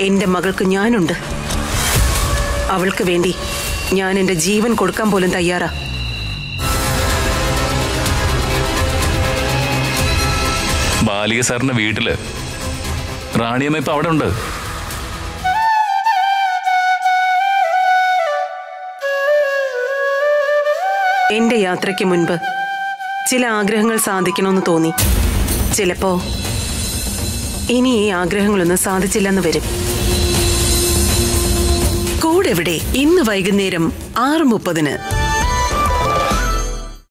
എന്റെ മകൾക്ക് ഞാനുണ്ട്. അവൾക്ക് വേണ്ടി ഞാൻ എന്റെ ജീവൻ കൊടുക്കാൻ പോലും തയ്യാറാ. ബാലിക സാറിന്റെ വീട്ടിൽ റാണിയമ്മ ഇപ്പൊ അവിടെ ഉണ്ട്. എന്റെ യാത്രയ്ക്ക് മുൻപ് ചില ആഗ്രഹങ്ങൾ സാധിക്കണമെന്ന് തോന്നി. ചിലപ്പോ ഇനി ഈ ആഗ്രഹങ്ങളൊന്നും സാധിച്ചില്ലെന്ന് വരും. കൂടെവിടെ ഇന്ന് വൈകുന്നേരം ആറ് മുപ്പതിന്.